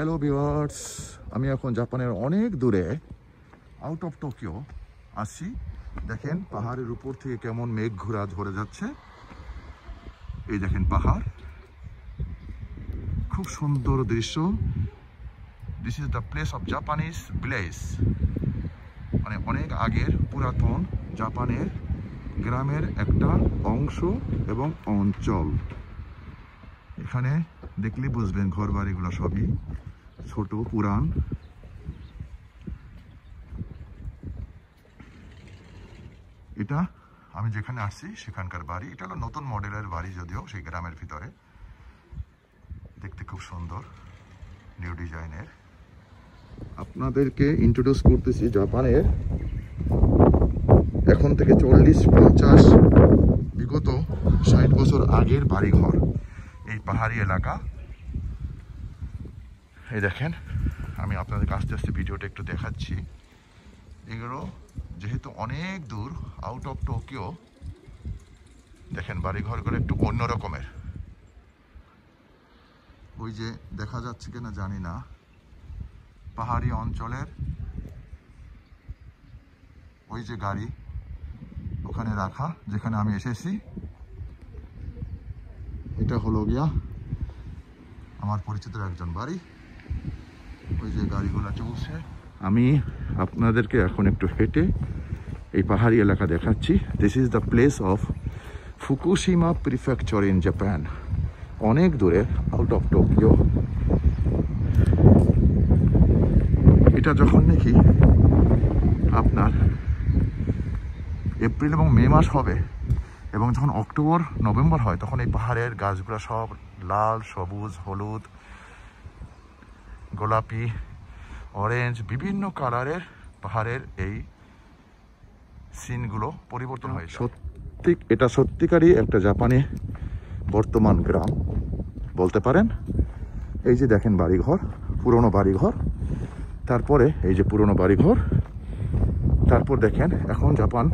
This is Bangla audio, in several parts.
হ্যালো ভিওয়ার্স আমি এখন জাপানের অনেক দূরে আউট অফ টোকিও আসছি দেখেন, পাহাড়ের উপর থেকে কেমন মেঘ ঘোরা ঝরে যাচ্ছে। এই দেখেন পাহাড়। খুব সুন্দর দৃশ্য। This is the place of Japanese village মানে অনেক আগের পুরাতন জাপানের গ্রামের একটা অংশ এবং অঞ্চল। এখানে দেখলে বুঝবেন ঘর বাড়িগুলো সবই। ছোট পুরান এটা আমি যেখানে আসছি সেখানকার বাড়ি। এটা হলো নতুন মডেলের বাড়ি যদিও, সেই গ্রামের ভিতরে। দেখতে খুব সুন্দর নিউ ডিজাইনের আপনাদেরকে ইন্ট্রোডিউস করতেছি জাপানের এখন থেকে চল্লিশ, পঞ্চাশ, বিগত ষাট বছর আগের বাড়িঘর। এই পাহাড়ি এলাকা। এই দেখেন, আমি আপনাদের আস্তে আস্তে ভিডিওটা একটু দেখাচ্ছি। এগুলো যেহেতু অনেক দূর আউট অফ টোকিও দেখেন বাড়িঘরগুলো একটু অন্য রকমের। ওই যে দেখা যাচ্ছে কিনা জানি না, পাহাড়ি অঞ্চলের ওই যে গাড়ি ওখানে রাখা, যেখানে আমি এসেছি। এটা হলো গিয়া আমার পরিচিত একজন বাড়ি। ওই যে গাড়িগুলো চলছে আমি আপনাদেরকে এখন একটু হেঁটে এই পাহাড়ি এলাকা দেখাচ্ছি। This is the place of Fukushima prefecture in Japan অনেক দূরে আউট অফ টোকিও এটা যখন নাকি আপনার এপ্রিল এবং মে মাস হবে এবং যখন অক্টোবর, নভেম্বর হয়, তখন এই পাহাড়ের গাছগুলো সব লাল, সবুজ, হলুদ গোলাপি অরেঞ্জ বিভিন্ন কালারের পাহাড়ের এই সিনগুলো পরিবর্তন হয় সত্যি, এটা সত্যিকারই একটা জাপানি বর্তমান গ্রাম। বলতে পারেন, এই যে দেখেন বাড়িঘর, পুরনো বাড়িঘর, তারপরে এই যে পুরনো বাড়িঘর, তারপর দেখেন এখন জাপান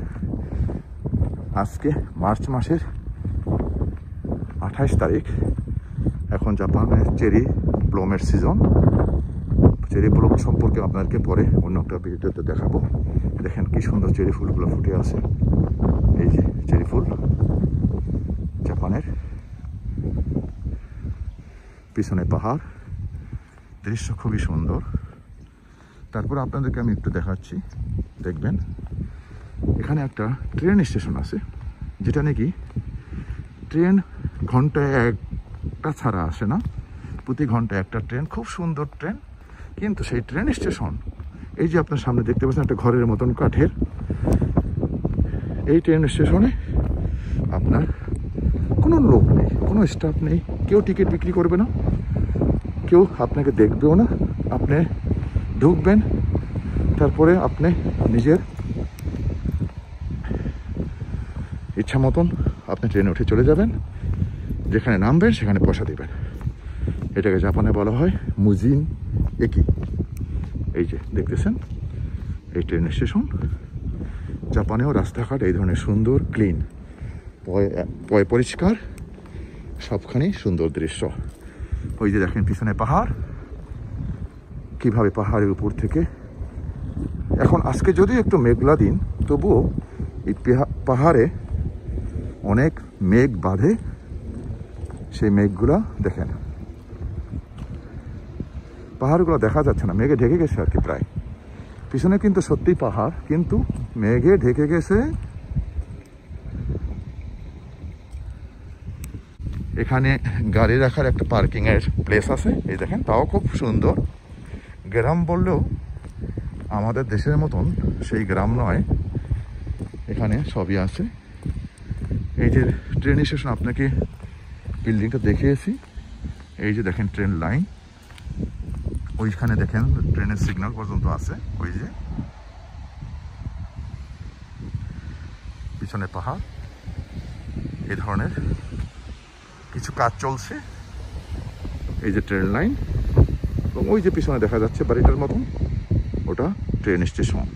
আজকে মার্চ মাসের আঠাইশ তারিখ। এখন জাপানের চেরি প্লমের সিজন চেরি প্লম সম্পর্কে আপনাদেরকে পরে অন্য একটা ভিডিওতে দেখাবো। দেখেন কি সুন্দর চেরি ফুলগুলো ফুটে আছে। এই যে চেরি ফুল, জাপানের পিছনে পাহাড়। দৃশ্য খুবই সুন্দর। তারপর আপনাদেরকে আমি একটু দেখাচ্ছি। দেখবেন, এখানে একটা ট্রেন স্টেশন আছে, যেটা নাকি ট্রেন ঘন্টায় একটা ছাড়া আসে না। প্রতি ঘন্টায় একটা ট্রেন, খুব সুন্দর ট্রেন। কিন্তু সেই ট্রেন স্টেশন এই যে আপনার সামনে দেখতে পাচ্ছেন একটা ঘরের মতন কাঠের, এই ট্রেন স্টেশনে আপনার কোনো লোক নেই, কোনো স্টাফ নেই, কেউ টিকিট বিক্রি করবে না, কেউ আপনাকে দেখবেও না, আপনি ঢুকবেন, তারপরে আপনি নিজের ইচ্ছা মতন আপনি ট্রেনে উঠে চলে যাবেন, যেখানে নামবেন সেখানে পয়সা দেবেন। এটাকে জাপানে বলা হয় মুজিন একি এই যে, দেখতেছেন? এই ট্রেন স্টেশন জাপানেও রাস্তাঘাট এই ধরনের সুন্দর ক্লিন পয় পরিষ্কার, সবখানেই সুন্দর দৃশ্য। ওই যে দেখেন পিছনে পাহাড়। কীভাবে পাহাড়ের উপর থেকে এখন আজকে যদি একটু মেঘলা দিন, তবুও এই পাহাড়ে অনেক মেঘ বাঁধে। সেই মেঘগুলা দেখেন। পাহাড়গুলো দেখা যাচ্ছে না। মেঘে ঢেকে গেছে আর কি প্রায়। পিছনে কিন্তু সত্যিই পাহাড়, কিন্তু মেঘে ঢেকে গেছে। এখানে গাড়ি রাখার একটা পার্কিং এর প্লেস আছে, এই দেখেন, তাও খুব সুন্দর। গ্রাম বললেও আমাদের দেশের মতন সেই গ্রাম নয়। এখানে সবই আছে। এই যে ট্রেন স্টেশন আপনাকে বিল্ডিংটা দেখিয়েছি। এই যে দেখেন ট্রেন লাইন ওইখানে দেখেন, ট্রেনের সিগন্যাল পর্যন্ত আছে, ওই যে। পিছনে পাহাড়। এই ধরনের কিছু কাজ চলছে। এই যে ট্রেন লাইন। এবং ওই যে পিছনে দেখা যাচ্ছে বাড়িটার মতন, ওটা ট্রেন স্টেশন।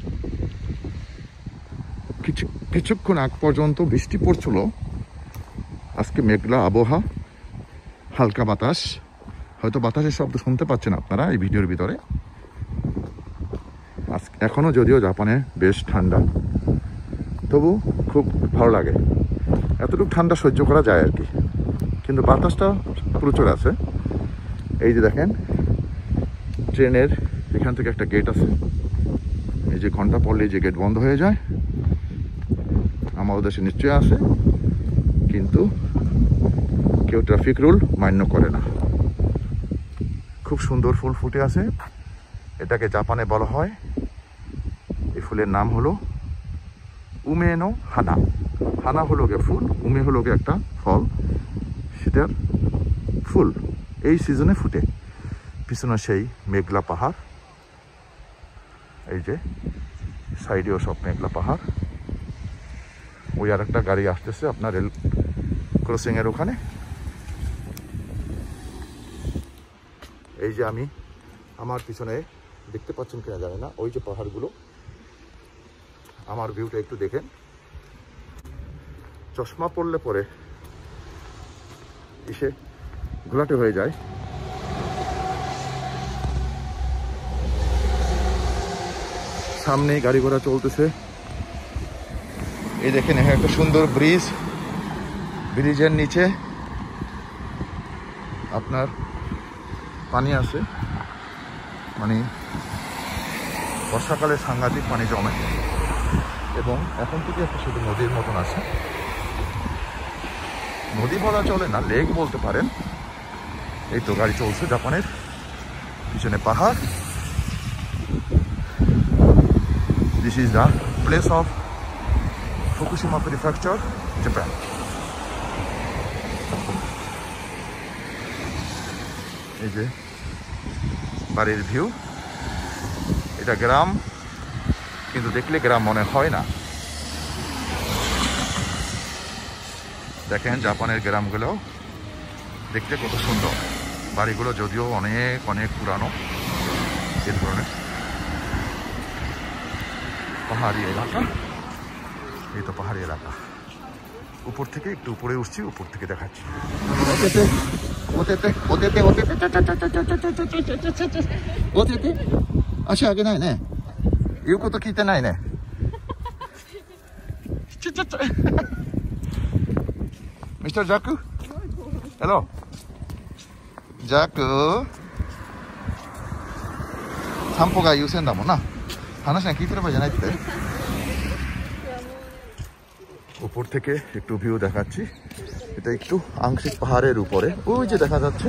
কিছু, কিছুক্ষণ আগ পর্যন্ত বৃষ্টি পড়ছিল। আজকে মেঘলা আবহাওয়া, হালকা বাতাস। হয়তো বাতাসের শব্দ শুনতে পাচ্ছেন আপনারা এই ভিডিওর ভিতরে। আজ- এখনও যদিও জাপানে বেশ ঠান্ডা। তবু খুব ভালো লাগে। এতটুকু ঠান্ডা সহ্য করা যায় আর কি। কিন্তু বাতাসটা প্রচুর আছে। এই যে দেখেন, ট্রেনের এখান থেকে একটা গেট আছে। এই যে ঘণ্টা পড়লে যে গেট বন্ধ হয়ে যায়। আমাদের দেশে নিশ্চয়ই আছে। কিন্তু কেউ ট্রাফিক রুল মান্য করে না। খুব সুন্দর ফুল ফুটে আছে। এটাকে জাপানে বলা হয়। এই ফুলের নাম হলো উমেনো হানা। হানা হলো গে ফুল, উমে হলো গে একটা ফল। সেটার ফুল এই সিজনে ফুটে। পিছনে সেই মেঘলা পাহাড়। এই যে সাইডেও সব মেঘলা পাহাড়। ওই আর একটা গাড়ি আসতেছে আপনার রেল ক্রসিংয়ের ওখানে। এই যে আমি আমার পিছনে দেখতে পাচ্ছেন কিনা জানি না, ওই যে পাহাড়গুলো। আমার ভিউটা একটু দেখেন। চশমা পড়লে পরে ইসে ঘোলাটে হয়ে যায়। সামনেই গাড়ি ঘোড়া চলতেছে। এই দেখেন, এখানে একটা সুন্দর ব্রিজ। ব্রিজের নিচে আপনার পানি আছে। মানে বর্ষাকালে সাংঘাতিক পানি জমে। এবং এখন থেকে একটা শুধু নদীর মতন আছে। নদী বলা চলে না, লেক বলতে পারেন। এই তো গাড়ি চলছে জাপানের। পিছনে পাহাড়। This is the place of Fukushima prefecture Japan এই যে বাড়ির ভিউ। এটা গ্রাম, কিন্তু দেখলে গ্রাম মনে হয় না। দেখেন জাপানের গ্রামগুলো, দেখতে কত সুন্দর। বাড়িগুলো যদিও অনেক অনেক পুরানো। এ ধরনের। পাহাড়ি এলাকা। এই তো পাহাড়ি এলাকা। উপর থেকে, একটু উপরে উঠছি, উপর থেকে দেখাচ্ছি। ওতেতে ওতেতে ওতেতে ওতেতে ওতেতে আচ্ছা আগে নাই নে 言うこと聞いてないね。ちょちょちょ。ミスタージャック Hello. ジャック散歩が優先だもんな。話が聞いてればじゃないって。উপর থেকে একটু ভিউ দেখাচ্ছি এটা একটু আংশিক পাহাড়ের উপরে। ওই যে দেখা যাচ্ছে,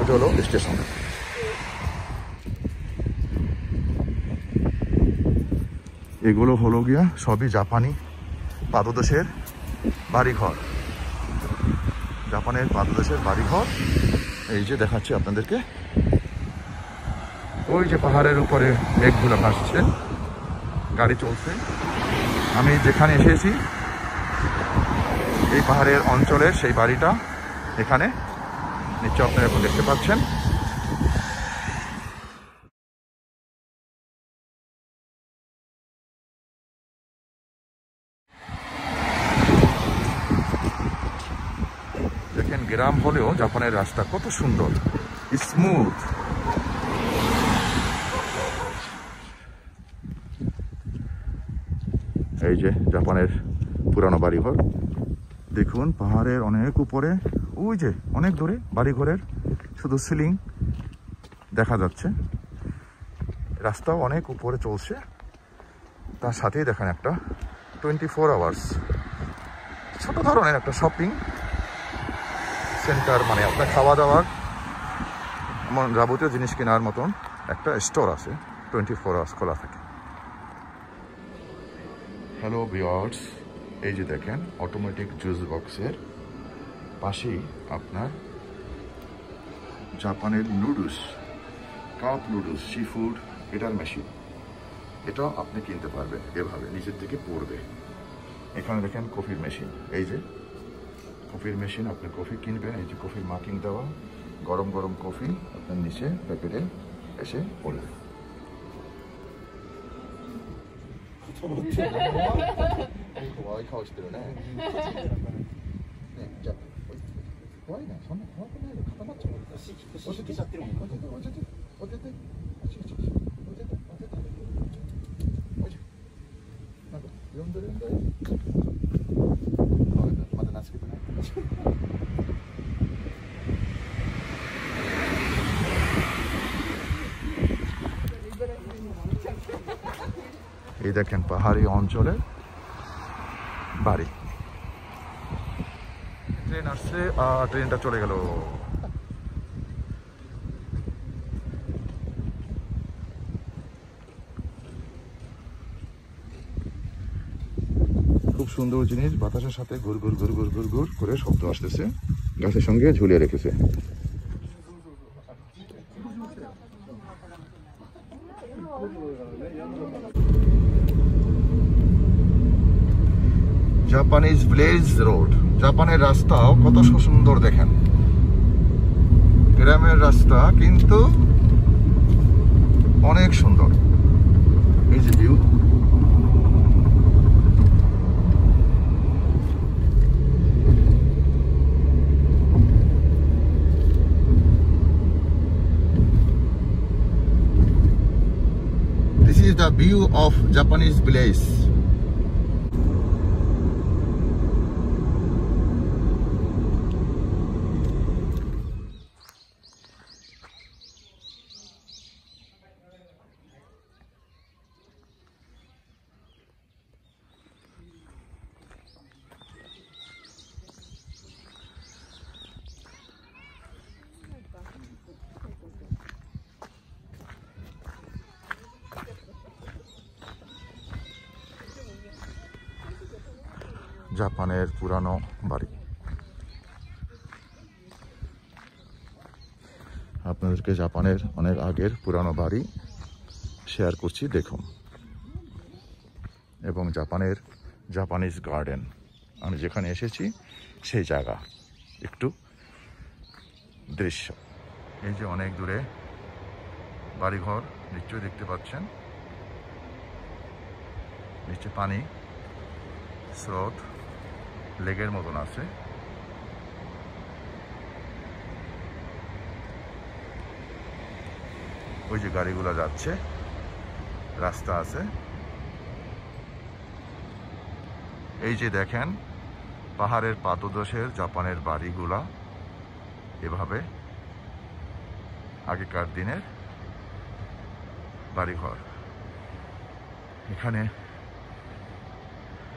এটা হলো স্টেশন। এগুলো হলো গিয়া সবই জাপানি পাদদেশের বাড়িঘর। জাপানের পাদদেশের বাড়িঘর। এই যে দেখাচ্ছি আপনাদেরকে। ওই যে পাহাড়ের উপরে মেঘগুলো ভাসছে। গাড়ি চলছে। আমি যেখানে এসেছি এই পাহাড়ের অঞ্চলের সেই বাড়িটা এখানে নিশ্চয় আপনারা এখন দেখতে পাচ্ছেন। দেখেন, গ্রাম হলেও জাপানের রাস্তা কত সুন্দর স্মুথ এই যে জাপানের পুরানো বাড়িঘর। দেখুন, পাহাড়ের অনেক উপরে, ওই যে অনেক দূরে বাড়িঘরের শুধু সিলিং দেখা যাচ্ছে। রাস্তাও অনেক উপরে চলছে। তার সাথেই দেখেন একটা টোয়েন্টি ফোর আওয়ার্স ছোটো ধরনের একটা শপিং সেন্টার মানে আপনার খাওয়া দাওয়ার এমন যাবতীয় জিনিস কেনার মতন একটা স্টোর আছে টোয়েন্টি ফোর আওয়ার্স খোলা থাকে। হ্যালো বিয়ার্স এই যে দেখেন অটোমেটিক জুস বক্সের পাশেই আপনার জাপানের noodles cup noodles sea food এটার মেশিন এটাও আপনি কিনতে পারবেন এভাবে, নিচের থেকে পড়বে। এখানে দেখেন কফির মেশিন এই যে কফির মেশিন আপনি কফি কিনবেন, এই যে কফির মার্কিং দেওয়া, গরম গরম কফি আপনার নিচে প্যাকেটে এসে পড়বে। いい子は顔してるね。ね、じゃあ、怖いな、そんな怖くない、固まっちゃう。ちゃってるもん。ちて、落て、て、বাড়ি। ট্রেন আসছে আর ট্রেনটা চলে গেল। খুব সুন্দর জিনিস বাতাসের সাথে ঘুর ঘুর ঘুর ঘুর ঘুর ঘুর করে শব্দ আসতেছে। গাছের সঙ্গে ঝুলিয়ে রেখেছে। জাপানিজ ভিলেজ রোড জাপানের রাস্তাও কত সুন্দর দেখেন। গ্রামের রাস্তা কিন্তু অনেক সুন্দর। এই যে view This is the view of Japanese village. জাপানের পুরানো বাড়ি। আপনাদেরকে জাপানের অনেক আগের পুরানো বাড়ি শেয়ার করছি, দেখুন। এবং জাপানের জাপানিজ গার্ডেন আমি যেখানে এসেছি, সেই জায়গা। একটু দৃশ্য। এই যে অনেক দূরে বাড়িঘর, নিশ্চয়ই দেখতে পাচ্ছেন। নিচে পানি, স্রোত। লেগের মতন আছে। ওই যে গাড়িগুলো যাচ্ছে, রাস্তা আছে। এই যে দেখেন, পাহাড়ের পাদদেশের জাপানের বাড়িগুলা এভাবে আগেকার দিনের বাড়িঘর। এখানে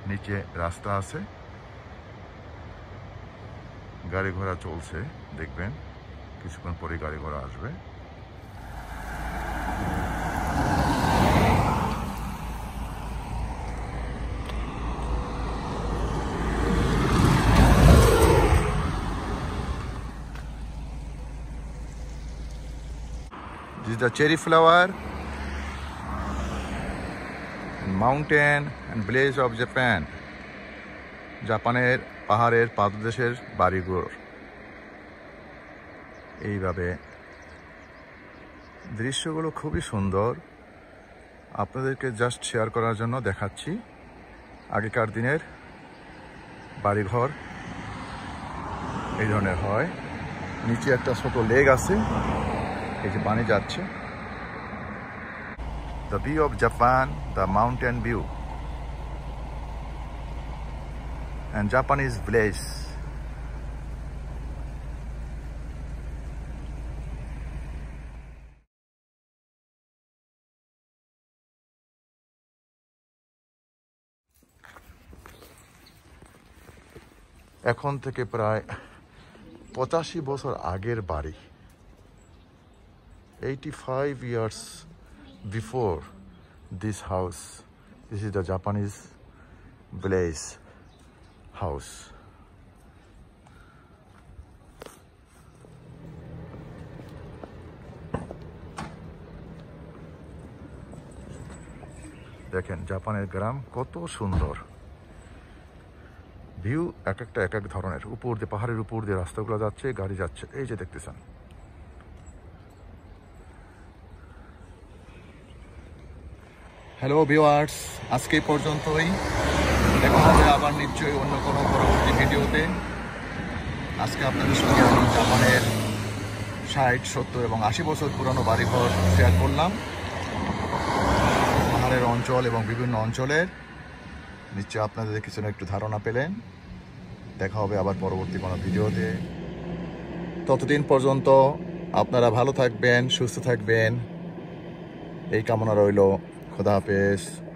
নিচে রাস্তা আছে। গাড়ি ঘোড়া চলছে দেখবেন কিছুক্ষণ পরে গাড়ি ঘোড়া আসবে This is the cherry flower, mountain and village of Japan. জাপানের পাহাড়ের পাদদেশের বাড়িঘর। এইভাবে দৃশ্যগুলো খুবই সুন্দর। আপনাদেরকে জাস্ট শেয়ার করার জন্য দেখাচ্ছি আগেকার দিনের বাড়িঘর। এই ধরনের হয়। নিচে একটা ছোট লেগ আছে। এই যে পানি যাচ্ছে। The view of Japan the mountain view and Japanese village. এখন থেকে প্রায় পঁচাশি বছর আগের বাড়ি eighty five years before this house this is the Japanese village house. দেখেন, জাপানের গ্রাম কত সুন্দর। ভিউ এক একটা এক এক ধরনের। উপর দিয়ে, পাহাড়ের উপর দিয়ে রাস্তাগুলো যাচ্ছে, গাড়ি যাচ্ছে। এই যে দেখতেছেন। হ্যালো ভিওয়ার্স আজকে পর্যন্তই। দেখা হবে আবার নিশ্চয়ই অন্য কোনো পরবর্তী ভিডিওতে। আজকে আপনাদের সঙ্গে আমি জাপানের ষাট, সত্তর এবং আশি বছর পুরনো বাড়িঘর শেয়ার করলাম। পাহাড়ের অঞ্চল এবং বিভিন্ন অঞ্চলের। নিশ্চয় আপনাদের কিছু না একটু ধারণা পেলেন। দেখা হবে আবার পরবর্তী কোনো ভিডিওতে। ততদিন পর্যন্ত আপনারা ভালো থাকবেন, সুস্থ থাকবেন। এই কামনা রইল। খোদা হাফেজ।